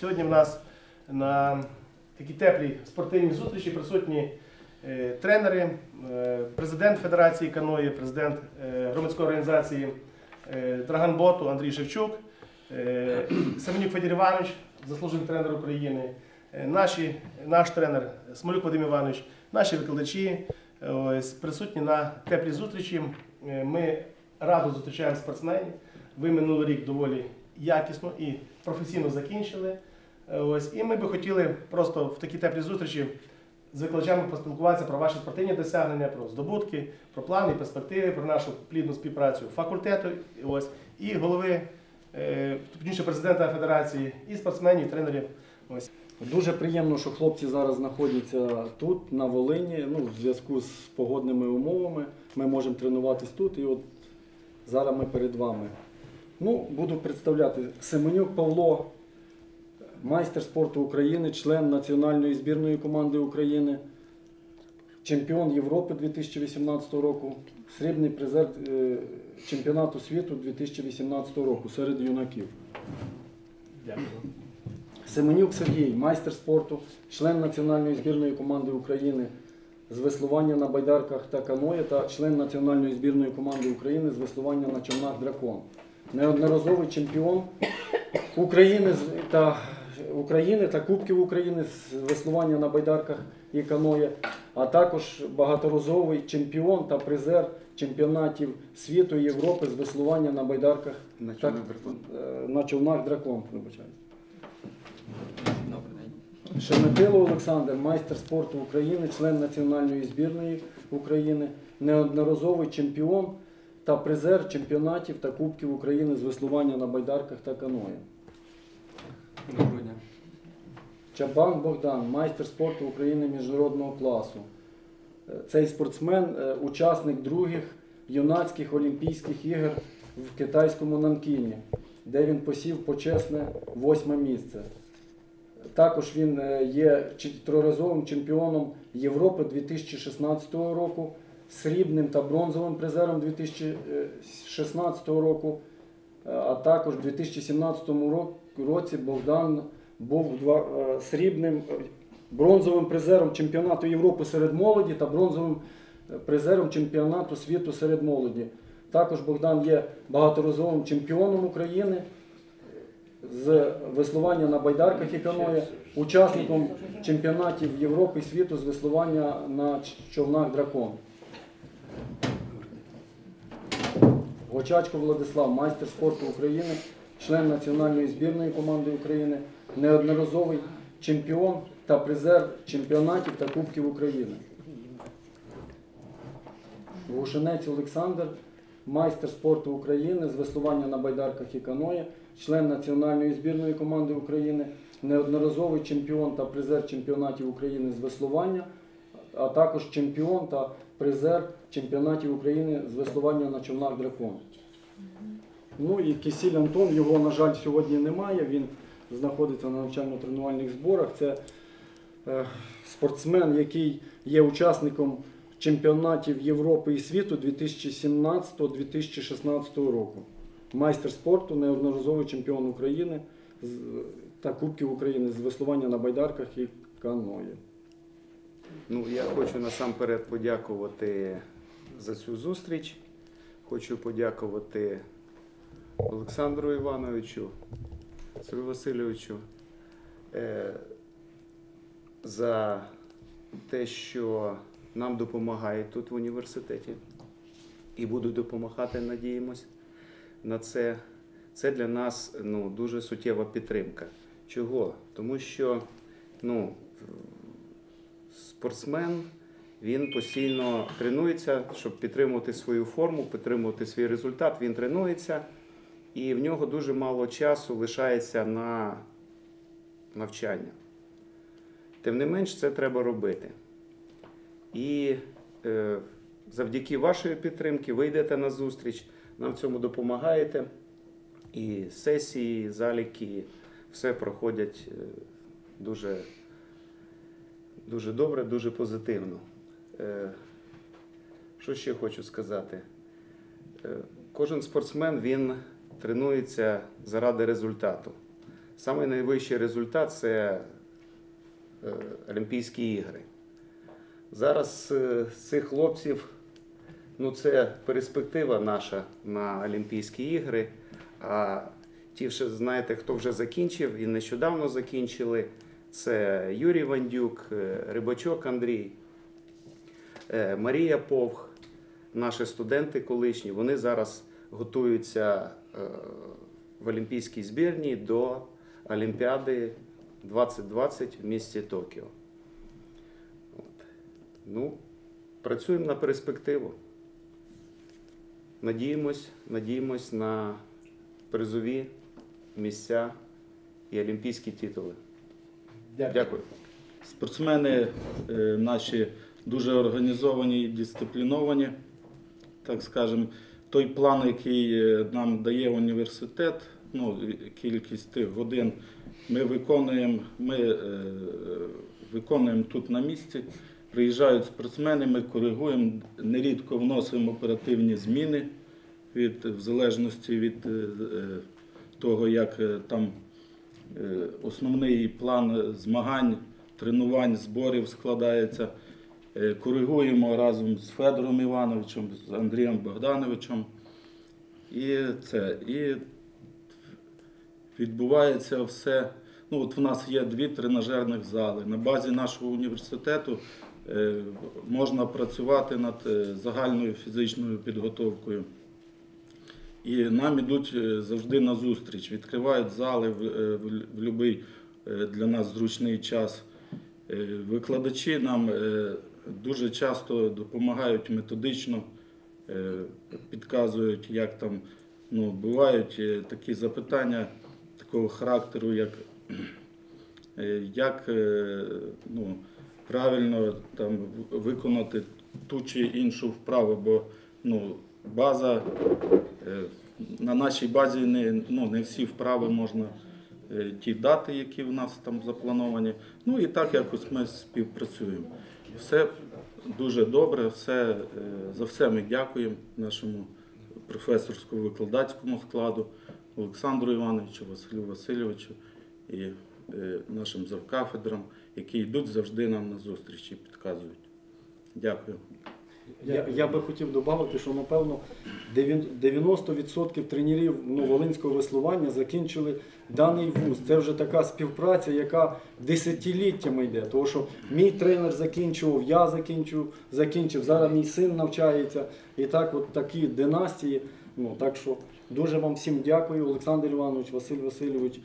Сьогодні в нас на такій теплій спортивній зустрічі присутні е, тренери, е, президент Федерації каної, президент е, громадської організації Драганботу Андрій Шевчук, Семенюк Федір Іванович, заслужений тренер України, наші, наш тренер Смолюк Вадим Іванович, наші викладачі присутні на теплій зустрічі. Ми радо зустрічаємо спортсменів. Ви минулий рік доволі якісно і професійно закінчили. Е, Ось, і ми би хотіли просто в такій теплій зустрічі з викладачами поспілкуватися про ваші спортивні досягнення, про здобутки, про плани, перспективи, про нашу плідну співпрацю факультету ось, і голови, е, точніше президента федерації, і спортсменів, і тренерів. Ось. Дуже приємно, що хлопці зараз знаходяться тут, на Волині. Ну, в зв'язку з погодними умовами ми можемо тренуватись тут. І от зараз ми перед вами. Ну, буду представляти Семенюк Павло, майстер спорту України, член національної збірної команди України, чемпіон Європи 2018 року, срібний призер е, чемпіонату світу 2018 року серед юнаків. Дякую. Семенюк Сергій, майстер спорту, член національної збірної команди України з веслування на байдарках та каное та член національної збірної команди України з веслування на човнах дракон. Неодноразовий чемпіон України з- та України та Кубків України з веслування на байдарках і каное, а також багаторазовий чемпіон та призер чемпіонатів світу і Європи з веслування на байдарках На човнах дракон. е, на човнах дракон. Вибачаю. Шеметило Олександр, майстер спорту України, член національної збірної України, неодноразовий чемпіон та призер чемпіонатів та Кубків України з веслування на байдарках та каное. Доброго дня. Чабан Богдан, майстер спорту України міжнародного класу. Е, Цей спортсмен е, учасник других юнацьких Олімпійських ігор в китайському Нанкіні, де він посів почесне восьме місце. Також він е, є чотириразовим чемпіоном Європи 2016 року, срібним та бронзовим призером 2016 року. Е, А також у 2017 році Богдан був е, срібним е, бронзовим призером чемпіонату Європи серед молоді та бронзовим призером чемпіонату світу серед молоді. Також Богдан є багаторазовим чемпіоном України з веслування на байдарках і каное, учасником чемпіонатів Європи і світу з веслування на човнах дракон. Гочачко Владислав, майстер спорту України, член національної збірної команди України, неодноразовий чемпіон та призер чемпіонатів та Кубків України. Гушинець Олександр, майстер спорту України з веслування на байдарках і каное, член національної збірної команди України, неодноразовий чемпіон та призер чемпіонатів України з веслування, а також чемпіон та призер чемпіонатів України з веслування на човнах дракон. Ну і Кисіль Антон, його, на жаль, сьогодні немає. Він знаходиться на навчально-тренувальних зборах. Це е, спортсмен, який є учасником чемпіонатів Європи і світу 2017-2016 року. Майстер спорту, неодноразовий чемпіон України та Кубків України з веслування на байдарках і каное. Ну, я хочу насамперед подякувати за цю зустріч. Хочу подякувати Олександру Івановичу, Сергію Васильовичу е, за те, що нам допомагають тут в університеті і будуть допомагати, надіємось, на це. Це для нас ну, дуже суттєва підтримка. Чого? Тому що ну, спортсмен він постійно тренується, щоб підтримувати свою форму, підтримувати свій результат. Він тренується, і в нього дуже мало часу лишається на навчання. Тим не менш, це треба робити. І е, завдяки вашої підтримки ви йдете на зустріч, нам в цьому допомагаєте. І сесії, і заліки, все проходять е, дуже дуже добре, дуже позитивно. Е, Що ще хочу сказати? Е, Кожен спортсмен він тренується заради результату. Самий найвищий результат це е, Олімпійські ігри. Зараз цих хлопців ну, це перспектива наша на Олімпійські ігри. А ті, вже знаєте, хто вже закінчив і нещодавно закінчили, це Юрій Вандюк, е, Рибачок Андрій, е, Марія Повх, наші студенти колишні. Вони зараз готуються е, в Олімпійській збірні до Олімпіади 2020 в місті Токіо. От. Ну, працюємо на перспективу. Надіємось, надіємось на призові місця і олімпійські титули. Дякую. Спортсмени е, наші дуже організовані і дисципліновані. Так скажемо, той план, який е, нам дає університет, ну, кількість тих годин, ми виконуємо, ми е, виконуємо тут на місці. Приїжджають спортсмени, ми коригуємо, нерідко вносимо оперативні зміни від, в залежності від того, як там основний план змагань, тренувань, зборів складається. Е, Коригуємо разом з Федором Івановичем, з Андрієм Богдановичем. І це. І відбувається все. Ну, от в нас є дві тренажерних зали. На базі нашого університету е, можна працювати над е, загальною фізичною підготовкою. І нам ідуть е, завжди на зустріч, відкривають зали в, е, будь-який для нас зручний час. Е, Викладачі нам е, дуже часто допомагають методично, е, підказують, як там ну, бувають е, такі запитання такого характеру, як, е, як е, ну, правильно там, виконати ту чи іншу вправу, бо ну, база е, на нашій базі не, ну, не всі вправи можна е, ті дати, які в нас там заплановані. Ну і так якось ми співпрацюємо. Все дуже добре, все, е, за все ми дякуємо нашому професорсько-викладацькому складу, Олександру Івановичу, Василю Васильовичу і е, нашим завкафедрам, які йдуть завжди нам на зустріч і підказують. Дякую. Я, я би хотів додати, що напевно 90% тренерів ну, волинського веслування закінчили даний вуз. Це вже така співпраця, яка десятиліттями йде. Тому що мій тренер закінчував, я закінчив, закінчив, зараз мій син навчається. І так, от такі династії. Ну, так що дуже вам всім дякую, Олександр Іванович, Василь Васильович,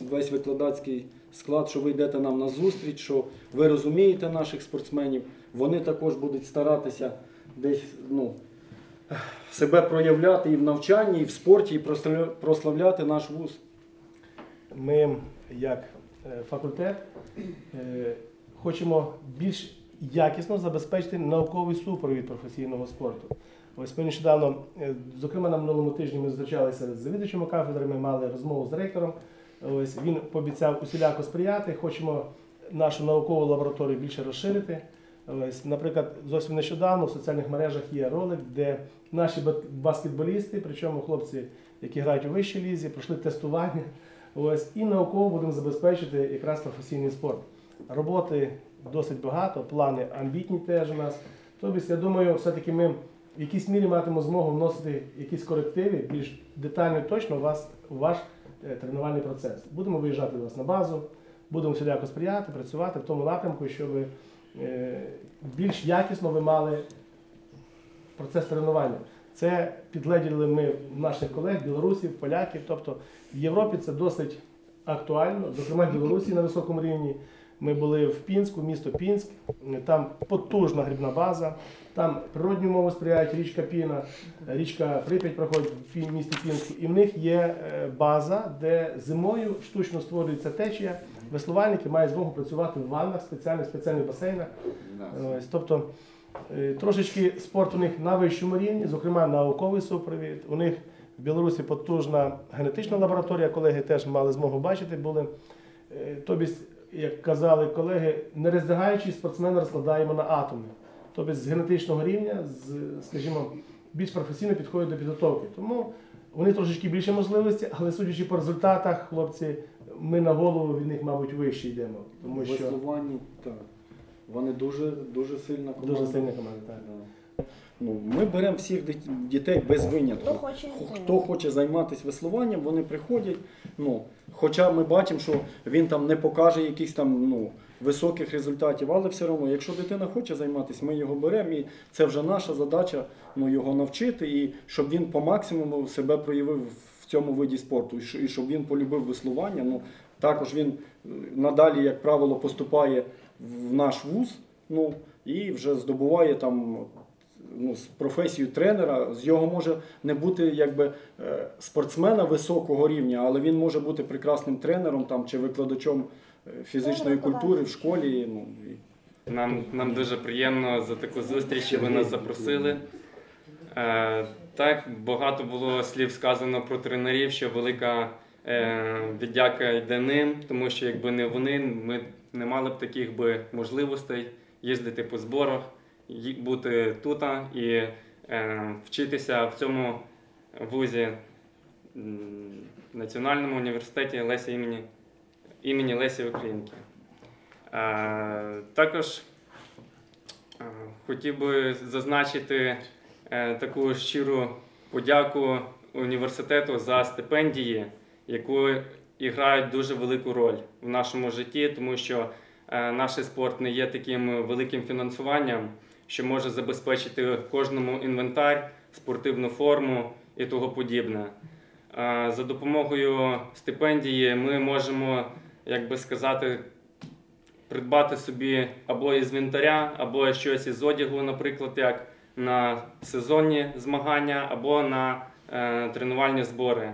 весь викладацький склад, що ви йдете нам на зустріч, що ви розумієте наших спортсменів. Вони також будуть старатися десь ну, себе проявляти і в навчанні, і в спорті, і прославляти наш вуз. Ми, як е, факультет, е, хочемо більш якісно забезпечити науковий супровід професійного спорту. Ось ми нещодавно, е, зокрема на минулому тижні, ми зустрічалися з завідувачами кафедри, ми мали розмову з ректором. Ось він пообіцяв усіляко сприяти. Хочемо нашу наукову лабораторію більше розширити. Ось, наприклад, зовсім нещодавно в соціальних мережах є ролик, де наші баскетболісти, причому хлопці, які грають у вищій лізі, пройшли тестування. Ось, і науково будемо забезпечити якраз професійний спорт. Роботи досить багато, плани амбітні теж у нас. Тобто, я думаю, все-таки ми в якійсь мірі матимемо змогу вносити якісь корективи більш детально і точно у вас у ваш тренувальний процес. Будемо виїжджати до вас на базу, будемо всіляко сприяти, працювати в тому напрямку, щоб е, більш якісно ви мали процес тренування. Це підледіли ми наших колег, білорусів, поляків. Тобто в Європі це досить актуально, зокрема в Білорусі на високому рівні. Ми були в Пінську, місто Пінськ, там потужна грибна база, там природні умови сприяють річка Піна, річка Прип'ять проходить в місті Пінську, і в них є е, база, де зимою штучно створюється течія. Веслувальники мають змогу працювати в ваннах, спеціальних спеціальних басейнах. Тобто е, трошечки спорт у них на вищому рівні, зокрема науковий супровід. У них в Білорусі потужна генетична лабораторія, колеги теж мали змогу бачити, були. Е, Тобто, як казали колеги, не роздягаючись, спортсмена розкладаємо на атоми. Тобто з генетичного рівня, з, скажімо, більш професійно підходять до підготовки. Тому вони трошечки більше можливості, але судячи по результатах, хлопці ми на голову від них, мабуть, вище йдемо. Тому що веслуванні, так. Вони дуже, дуже сильна команда. дуже сильна команда. Так. Да. Ну, ми беремо всіх дітей без винятку. Хто хоче Хто- хоче займатися веслуванням, вони приходять. Ну, хоча ми бачимо, що він там не покаже якихось там ну, високих результатів, але все одно, якщо дитина хоче займатися, ми його беремо, і це вже наша задача ну, його навчити, і щоб він по максимуму себе проявив в цьому виді спорту, і щоб він полюбив веслування. Ну, також він е, надалі, як правило, поступає в наш вуз ну, і вже здобуває там ну, з професію тренера. З його може не бути якби е, спортсмена високого рівня, але він може бути прекрасним тренером там чи викладачом е, фізичної культури в школі. Ну, і Нам, нам дуже приємно за таку зустріч, що ви нас запросили. Е, так, багато було слів сказано про тренерів, що велика е, віддяка йде ним, тому що якби не вони, ми не мали б таких би можливостей їздити по зборах, бути тут і е, вчитися в цьому вузі Національному університеті Лесі імені, імені Лесі Українки. Е, Також е, хотів би зазначити таку щиру подяку університету за стипендії, яку грають дуже велику роль в нашому житті, тому що е, наш спорт не є таким великим фінансуванням, що може забезпечити кожному інвентар, спортивну форму і того подібне. За допомогою стипендії ми можемо, як би сказати, придбати собі або із інвентаря, або щось із одягу, наприклад, як на сезонні змагання, або на е, тренувальні збори.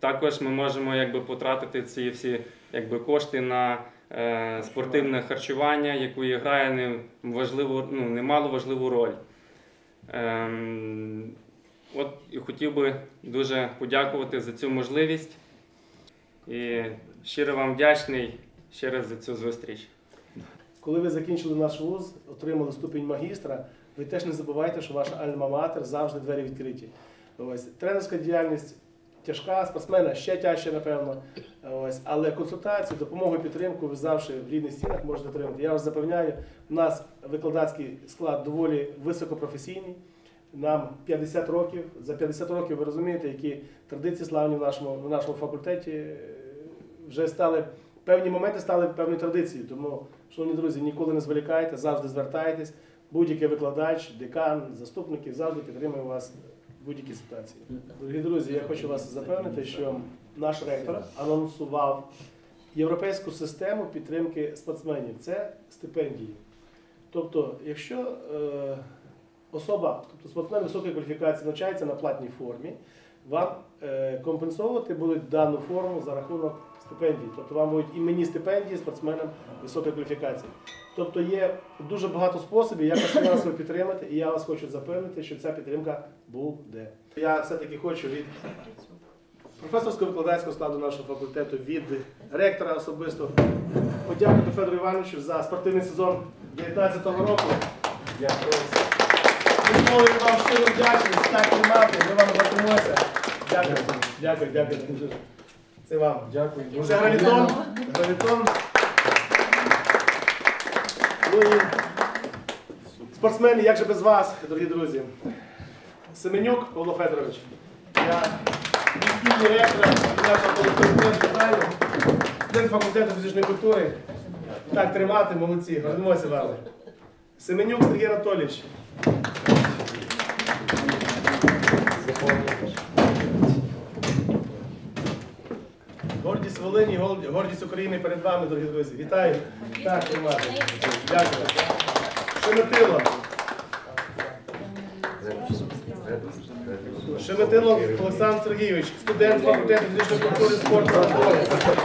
Також ми можемо якби, потратити ці всі якби, кошти на спортивне харчування, яку і грає не важливу, ну, немало важливу роль. Ем, от і хотів би дуже подякувати за цю можливість. І щиро вам вдячний ще раз за цю зустріч. Коли ви закінчили наш вуз, отримали ступінь магістра, ви теж не забувайте, що ваша альма-матер завжди двері відкриті. Ось тренерська діяльність тяжка, спортсмена ще тяжче, напевно. Ось, але консультацію, допомогу, підтримку ви завжди в рідних стінах можете отримати. Я вас запевняю, у нас викладацький склад доволі високопрофесійний. Нам 50 років. За 50 років ви розумієте, які традиції славні в нашому, в нашому факультеті е, вже стали певні моменти стали певною традицією. Тому, шановні друзі, ніколи не зволікайте, завжди звертайтесь. Будь-який викладач, декан, заступники завжди підтримує вас в будь-якій ситуації. Дорогі друзі, я хочу вас запевнити, що наш ректор анонсував європейську систему підтримки спортсменів. Це стипендії. Тобто, якщо е, особа, тобто спортсмен високої кваліфікації навчається на платній формі, вам е, компенсовувати будуть дану форму за рахунок стипендій. Тобто вам будуть іменні стипендії спортсменам високої кваліфікації. Тобто є дуже багато способів, як вас фінансово підтримати, і я вас хочу запевнити, що ця підтримка буде. Я все-таки хочу від професорського викладацького складу нашого факультету, від ректора особисто подякувати Федору Івановичу за спортивний сезон 2019 року. Дякую. Висловлюю вам щиро вдячність, так тримати, ми вам готуємося. Дякую. Дякую, дякую. Це вам. Дякую дуже. Гравітон. Гравітон. Ну і спортсмени, як же без вас, дорогі друзі. Семенюк Павло Федорович. Я міський директор нашого колективу. Студент факультету фізичної культури. Так, тримати, молодці, гордимося вами. Семенюк Сергій Анатолійович. Волині, гордість України перед вами, дорогі друзі. Вітаю. Так, тримати. Дякую. Шеметило. Шеметило Олександр Сергійович, студент факультету фізичної культури спорту.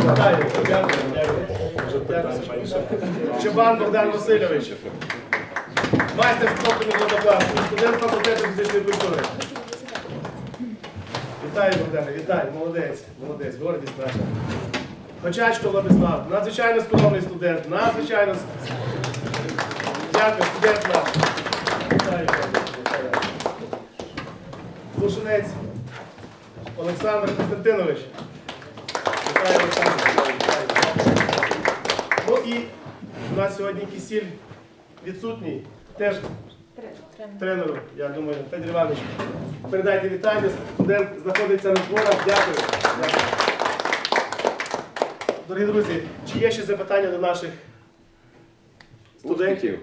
Вітаю. Дякую. Дякую. Дякую. Богдан Васильович. Майстер спорту міжнародного студент факультету фізичної культури. Вітаю, Богдане, вітаю, молодець, молодець, гордість наша. Хочачко Владислав, надзвичайно скромний студент, надзвичайно. Дякую, студент наш. Вітаю, вітаю. Лушинець Олександр Константинович. Вітаю, Олександр. І у нас сьогодні кисіль відсутній. Теж тренеру, я думаю, Федір Іванович, передайте вітання. Студент знаходиться на зборах. Дякую. Дякую. Дорогі друзі, чи є ще запитання до наших студентів?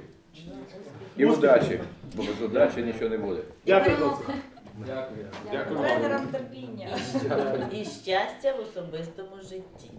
І удачі, бо без удачі нічого не буде. Дякую, хлопці. Тренерам терпіння. І щастя в особистому житті.